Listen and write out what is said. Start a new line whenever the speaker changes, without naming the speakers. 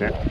Okay.